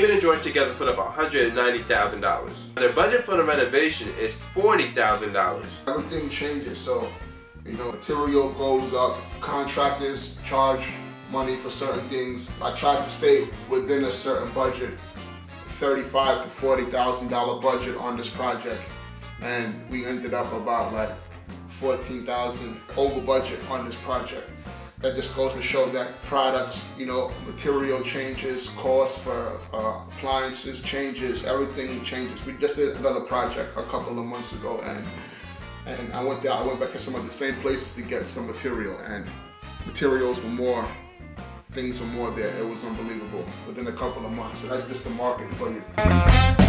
David and George together put up $190,000. Their budget for the renovation is $40,000. Everything changes, so you know, material goes up, contractors charge money for certain things. I tried to stay within a certain budget, thirty-five to forty thousand dollar budget on this project, and we ended up about like fourteen thousand over budget on this project. That just goes to show that products, you know, material changes, cost for uh, appliances changes, everything changes. We just did another project a couple of months ago, and and I went there. I went back to some of the same places to get some material, and materials were more, things were more there. It was unbelievable within a couple of months. So that's just the market for you.